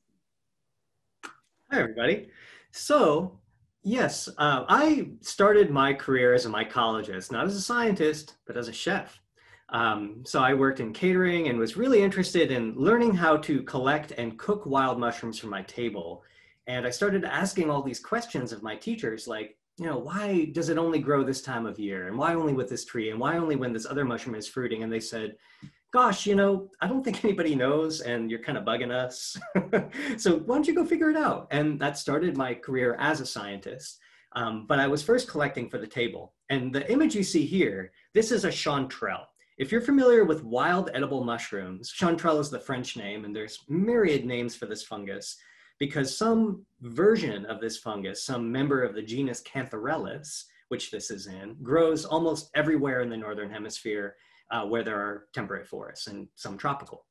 Hi, everybody. So, yes, uh, I started my career as a mycologist, not as a scientist, but as a chef. Um, so I worked in catering and was really interested in learning how to collect and cook wild mushrooms for my table. And I started asking all these questions of my teachers, like, you know, why does it only grow this time of year? And why only with this tree? And why only when this other mushroom is fruiting? And they said, gosh, you know, I don't think anybody knows and you're kind of bugging us. so why don't you go figure it out? And that started my career as a scientist. Um, but I was first collecting for the table. And the image you see here, this is a chanterelle. If you're familiar with wild edible mushrooms, chanterelle is the French name, and there's myriad names for this fungus because some version of this fungus, some member of the genus Cantharellus, which this is in, grows almost everywhere in the Northern Hemisphere uh, where there are temperate forests and some tropical.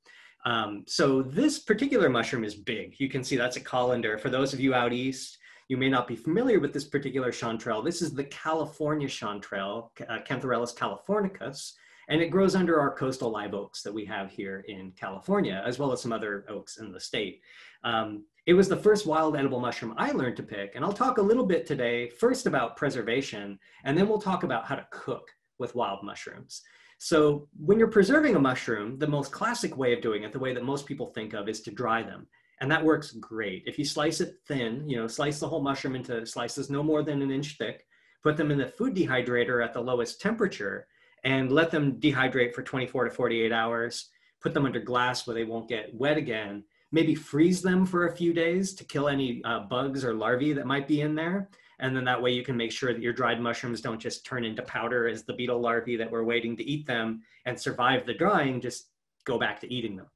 Um, so this particular mushroom is big. You can see that's a colander. For those of you out east, you may not be familiar with this particular chanterelle. This is the California chanterelle, uh, Cantharellus californicus, and it grows under our coastal live oaks that we have here in California, as well as some other oaks in the state. Um, it was the first wild edible mushroom I learned to pick, and I'll talk a little bit today, first about preservation, and then we'll talk about how to cook with wild mushrooms. So when you're preserving a mushroom, the most classic way of doing it, the way that most people think of is to dry them. And that works great. If you slice it thin, you know, slice the whole mushroom into slices no more than an inch thick, put them in the food dehydrator at the lowest temperature, and let them dehydrate for 24 to 48 hours. Put them under glass where they won't get wet again. Maybe freeze them for a few days to kill any uh, bugs or larvae that might be in there. And then that way you can make sure that your dried mushrooms don't just turn into powder as the beetle larvae that were waiting to eat them and survive the drying, just go back to eating them.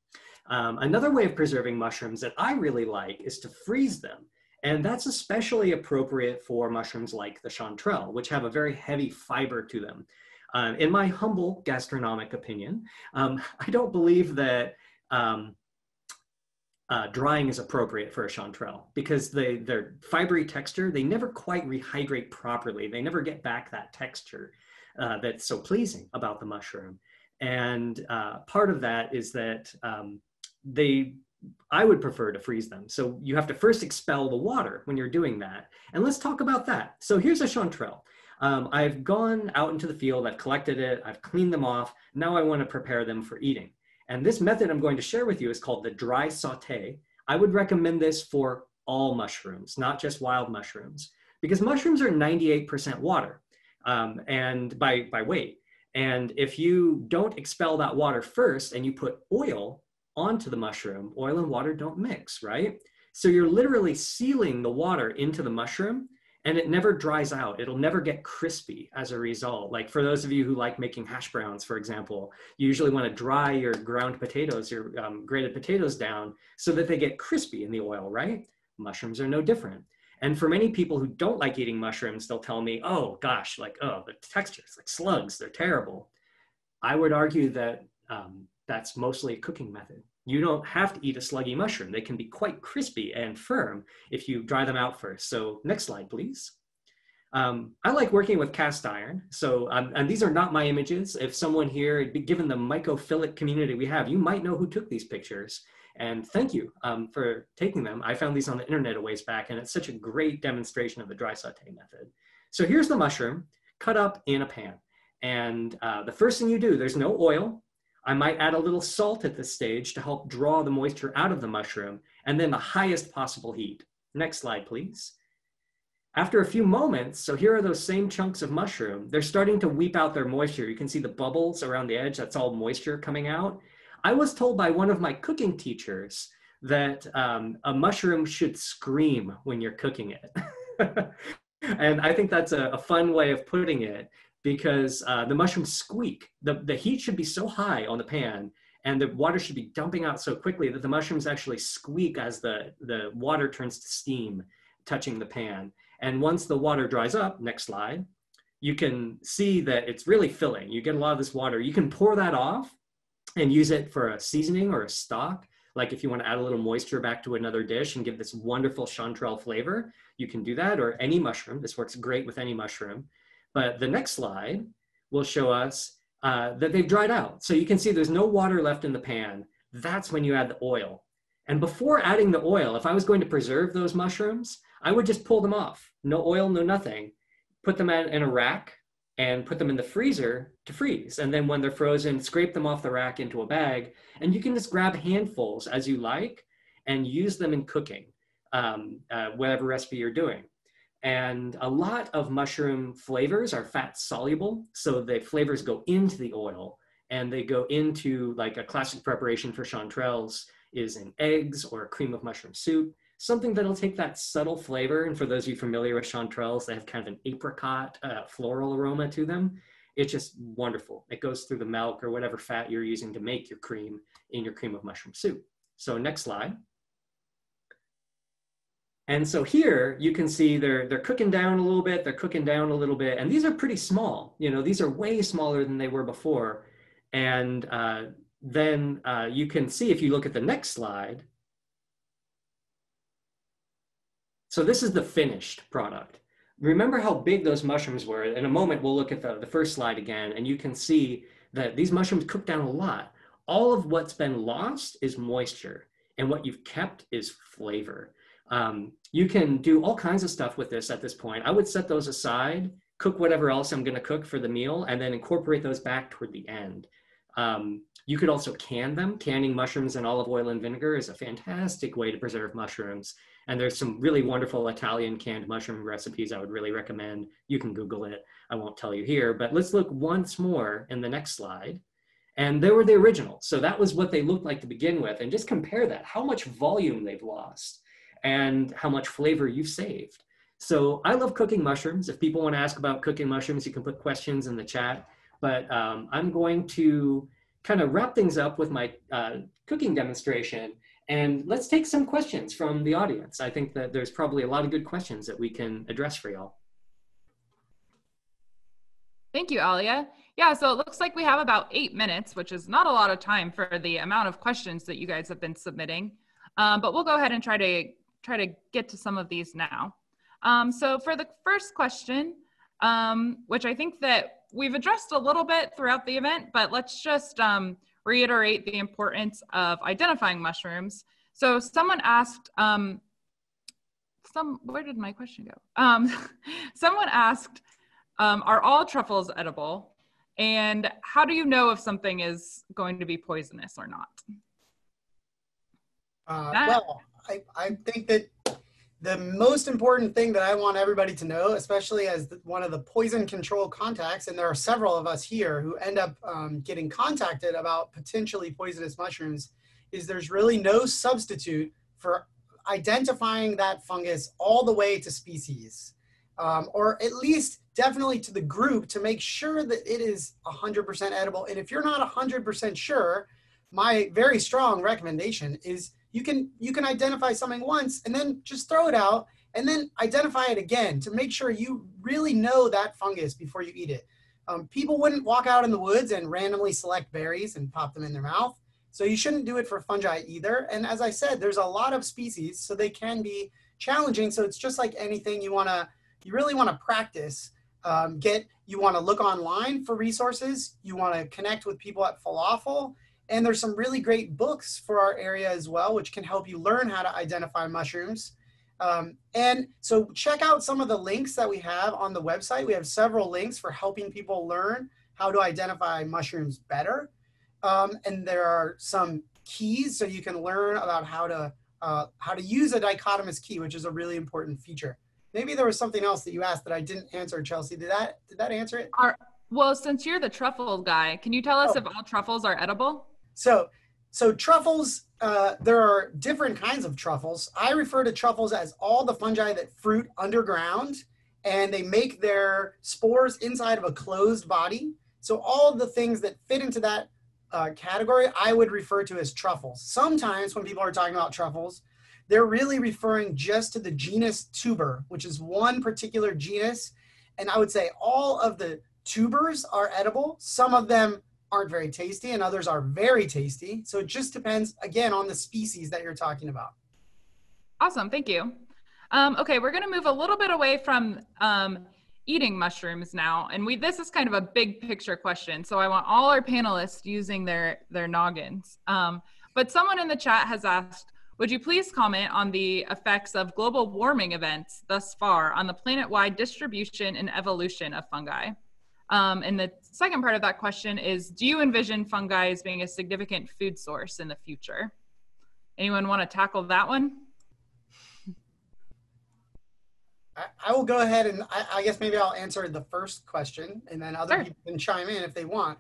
Um, another way of preserving mushrooms that I really like is to freeze them. And that's especially appropriate for mushrooms like the chanterelle, which have a very heavy fiber to them. Um, in my humble gastronomic opinion, um, I don't believe that um, uh, drying is appropriate for a chanterelle because they, their fibery texture, they never quite rehydrate properly. They never get back that texture uh, that's so pleasing about the mushroom. And uh, part of that is that um, they, I would prefer to freeze them. So you have to first expel the water when you're doing that. And let's talk about that. So here's a chanterelle. Um, I've gone out into the field, I've collected it, I've cleaned them off. Now I want to prepare them for eating. And this method I'm going to share with you is called the dry saute. I would recommend this for all mushrooms, not just wild mushrooms, because mushrooms are 98% water um, and by, by weight. And if you don't expel that water first and you put oil onto the mushroom, oil and water don't mix, right? So you're literally sealing the water into the mushroom and it never dries out. It'll never get crispy as a result. Like for those of you who like making hash browns, for example, you usually want to dry your ground potatoes, your um, grated potatoes down so that they get crispy in the oil, right? Mushrooms are no different. And for many people who don't like eating mushrooms, they'll tell me, oh gosh, like, oh, the textures, like slugs, they're terrible. I would argue that um, that's mostly a cooking method. You don't have to eat a sluggy mushroom. They can be quite crispy and firm if you dry them out first. So next slide, please. Um, I like working with cast iron. So, um, and these are not my images. If someone here, given the mycophilic community we have, you might know who took these pictures. And thank you um, for taking them. I found these on the internet a ways back, and it's such a great demonstration of the dry saute method. So here's the mushroom cut up in a pan. And uh, the first thing you do, there's no oil, I might add a little salt at this stage to help draw the moisture out of the mushroom, and then the highest possible heat. Next slide, please. After a few moments, so here are those same chunks of mushroom, they're starting to weep out their moisture. You can see the bubbles around the edge, that's all moisture coming out. I was told by one of my cooking teachers that um, a mushroom should scream when you're cooking it. and I think that's a, a, fun way of putting it because uh, the mushrooms squeak. The, the heat should be so high on the pan and the water should be dumping out so quickly that the mushrooms actually squeak as the, the water turns to steam touching the pan. And once the water dries up, next slide, you can see that it's really filling. You get a lot of this water. You can pour that off and use it for a seasoning or a stock. Like if you want to add a little moisture back to another dish and give this wonderful chanterelle flavor, you can do that or any mushroom. This works great with any mushroom. But the next slide will show us uh, that they've dried out. So you can see there's no water left in the pan. That's when you add the oil. And before adding the oil, if I was going to preserve those mushrooms, I would just pull them off. No oil, no nothing. Put them in a rack and put them in the freezer to freeze. And then when they're frozen, scrape them off the rack into a bag. And you can just grab handfuls as you like and use them in cooking, um, uh, whatever recipe you're doing. And a lot of mushroom flavors are fat soluble. So the flavors go into the oil and they go into like a classic preparation for chanterelles is in eggs or cream of mushroom soup something that'll take that subtle flavor. And for those of you familiar with chanterelles, they have kind of an apricot uh, floral aroma to them. It's just wonderful. It goes through the milk or whatever fat you're using to make your cream in your cream of mushroom soup. So next slide. And so here you can see they're, they're cooking down a little bit, they're cooking down a little bit, and these are pretty small. You know, these are way smaller than they were before. And uh, then uh, you can see if you look at the next slide, So this is the finished product. Remember how big those mushrooms were. In a moment, we'll look at the, the first slide again, and you can see that these mushrooms cook down a lot. All of what's been lost is moisture, and what you've kept is flavor. Um, you can do all kinds of stuff with this at this point. I would set those aside, cook whatever else I'm gonna cook for the meal, and then incorporate those back toward the end. Um, you could also can them. Canning mushrooms in olive oil and vinegar is a fantastic way to preserve mushrooms. And there's some really wonderful Italian canned mushroom recipes I would really recommend. You can Google it. I won't tell you here, but let's look once more in the next slide. And they were the original. So that was what they looked like to begin with. And just compare that, how much volume they've lost and how much flavor you've saved. So I love cooking mushrooms. If people want to ask about cooking mushrooms, you can put questions in the chat. But um, I'm going to kind of wrap things up with my uh, cooking demonstration and let's take some questions from the audience. I think that there's probably a lot of good questions that we can address for y'all. Thank you, Alija. Yeah, so it looks like we have about eight minutes, which is not a lot of time for the amount of questions that you guys have been submitting. Um, but we'll go ahead and try to try to get to some of these now. Um, so for the first question, um, which I think that we've addressed a little bit throughout the event, but let's just um, reiterate the importance of identifying mushrooms. So someone asked, um, some, where did my question go? Um, someone asked, um, are all truffles edible? And how do you know if something is going to be poisonous or not? Uh, well, I, I think that the most important thing that I want everybody to know, especially as one of the poison control contacts, and there are several of us here who end up um, getting contacted about potentially poisonous mushrooms, is there's really no substitute for identifying that fungus all the way to species, um, or at least definitely to the group to make sure that it is 100% edible. And if you're not 100% sure, my very strong recommendation is you can you can identify something once and then just throw it out and then identify it again to make sure you really know that fungus before you eat it. Um, people wouldn't walk out in the woods and randomly select berries and pop them in their mouth. So you shouldn't do it for fungi either. And as I said, there's a lot of species, so they can be challenging. So it's just like anything you want to, you really want to practice. Um, get, you want to look online for resources. You want to connect with people at Falafel and there's some really great books for our area as well, which can help you learn how to identify mushrooms. Um, and so check out some of the links that we have on the website. We have several links for helping people learn how to identify mushrooms better. Um, and there are some keys so you can learn about how to uh, how to use a dichotomous key, which is a really important feature. Maybe there was something else that you asked that I didn't answer, Chelsea. Did that did that answer it? Are, well, since you're the truffle guy, can you tell us oh. if all truffles are edible? So, so truffles, uh, there are different kinds of truffles. I refer to truffles as all the fungi that fruit underground and they make their spores inside of a closed body. So all the things that fit into that uh, category, I would refer to as truffles. Sometimes when people are talking about truffles, they're really referring just to the genus tuber, which is one particular genus. And I would say all of the tubers are edible. Some of them aren't very tasty and others are very tasty. So it just depends, again, on the species that you're talking about. Awesome, thank you. Um, okay, we're gonna move a little bit away from um, eating mushrooms now. And we this is kind of a big picture question. So I want all our panelists using their, their noggins. Um, but someone in the chat has asked, would you please comment on the effects of global warming events thus far on the planet-wide distribution and evolution of fungi? Um, and the second part of that question is, do you envision fungi as being a significant food source in the future? Anyone want to tackle that one? I, will go ahead and I, I, guess maybe I'll answer the first question and then other sure. people can chime in if they want.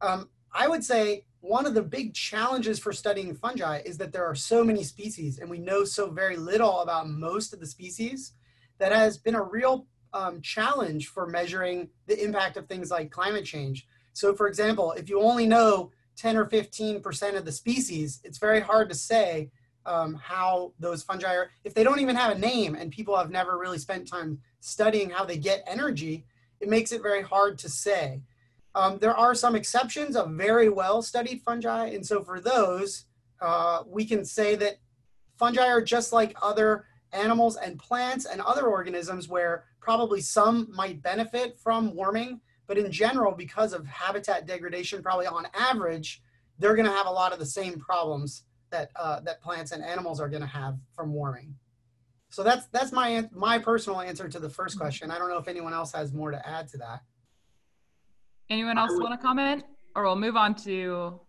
Um, I would say one of the big challenges for studying fungi is that there are so many species and we know so very little about most of the species that has been a real um, challenge for measuring the impact of things like climate change. So for example, if you only know 10 or 15% of the species, it's very hard to say um, how those fungi are, if they don't even have a name and people have never really spent time studying how they get energy, it makes it very hard to say. Um, there are some exceptions of very well studied fungi. And so for those, uh, we can say that fungi are just like other animals and plants and other organisms where probably some might benefit from warming, but in general, because of habitat degradation, probably on average, they're gonna have a lot of the same problems that uh, that plants and animals are going to have from warming. So that's that's my my personal answer to the first mm-hmm. question. I don't know if anyone else has more to add to that. Anyone else want to comment, or we'll move on to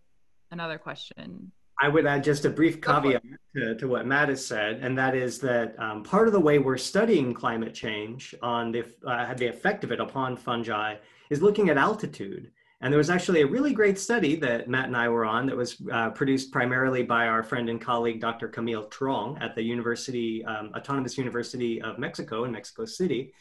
another question. I would add just a brief caveat to, to what Matt has said, and that is that um, part of the way we're studying climate change on the, uh, the effect of it upon fungi is looking at altitude. And there was actually a really great study that Matt and I were on that was uh, produced primarily by our friend and colleague, Dr. Camille Truong at the University, um, Autonomous University of Mexico in Mexico City.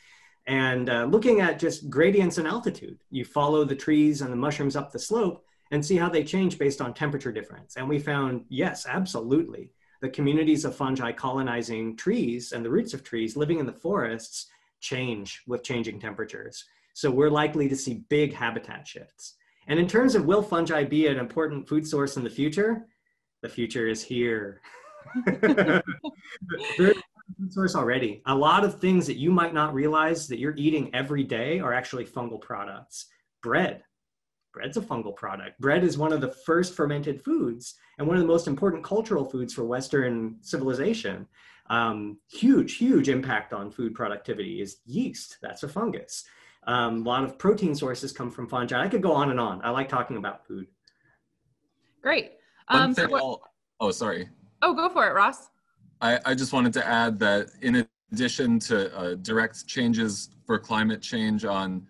And uh, looking at just gradients in altitude, you follow the trees and the mushrooms up the slope and see how they change based on temperature difference. And we found, yes, absolutely. The communities of fungi colonizing trees and the roots of trees living in the forests change with changing temperatures. So we're likely to see big habitat shifts. And in terms of will fungi be an important food source in the future? The future is here. source already. A lot of things that you might not realize that you're eating every day are actually fungal products. Bread. Bread's a fungal product. Bread is one of the first fermented foods and one of the most important cultural foods for Western civilization. Um, huge, huge impact on food productivity is yeast. That's a fungus. Um, a lot of protein sources come from fungi. I could go on and on. I like talking about food. Great. Um, so what, oh, sorry. Oh, go for it, Ross. I, I just wanted to add that in addition to uh, direct changes for climate change on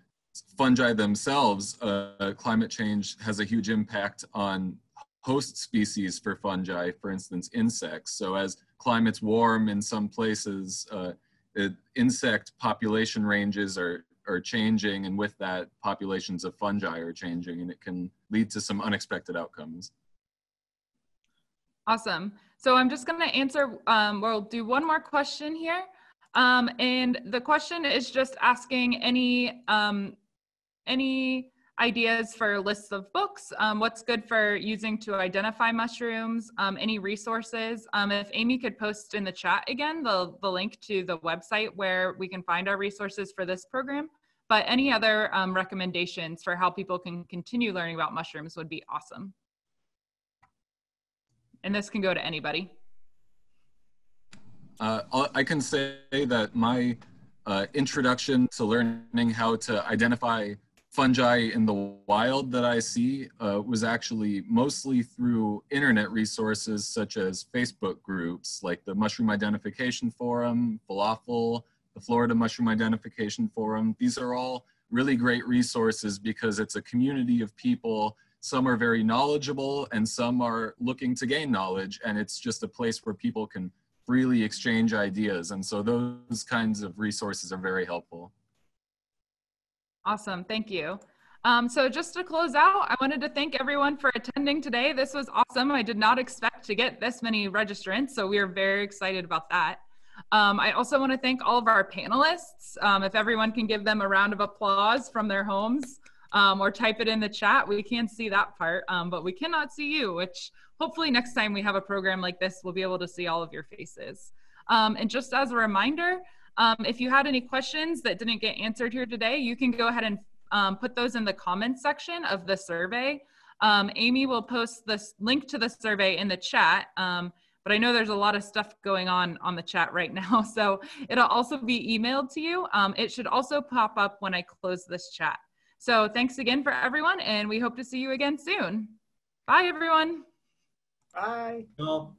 fungi themselves, uh, climate change has a huge impact on host species for fungi, for instance, insects. So as climates warm in some places, uh, it, insect population ranges are are changing and with that populations of fungi are changing and it can lead to some unexpected outcomes. Awesome. So I'm just going to answer, um, we'll do one more question here. Um, and the question is just asking any, um, any ideas for lists of books, um, what's good for using to identify mushrooms, um, any resources. Um, if Amy could post in the chat again, the, the link to the website where we can find our resources for this program, but any other um, recommendations for how people can continue learning about mushrooms would be awesome. And this can go to anybody. Uh, I can say that my uh, introduction to learning how to identify fungi in the wild that I see uh, was actually mostly through internet resources such as Facebook groups like the Mushroom Identification Forum, Falafel, the Florida Mushroom Identification Forum. These are all really great resources because it's a community of people. Some are very knowledgeable and some are looking to gain knowledge and it's just a place where people can freely exchange ideas. And so those kinds of resources are very helpful. Awesome, thank you. Um, so just to close out, I wanted to thank everyone for attending today. This was awesome. I did not expect to get this many registrants, so we are very excited about that. Um, I also want to thank all of our panelists. Um, if everyone can give them a round of applause from their homes. um, or type it in the chat. We can see that part, um, but we cannot see you, which hopefully next time we have a program like this, we'll be able to see all of your faces. Um, and just as a reminder, um, if you had any questions that didn't get answered here today, you can go ahead and um, put those in the comments section of the survey. Um, Amy will post this link to the survey in the chat, um, but I know there's a lot of stuff going on on the chat right now, so it'll also be emailed to you. Um, it should also pop up when I close this chat. So thanks again for everyone, and we hope to see you again soon. Bye, everyone. Bye. Well,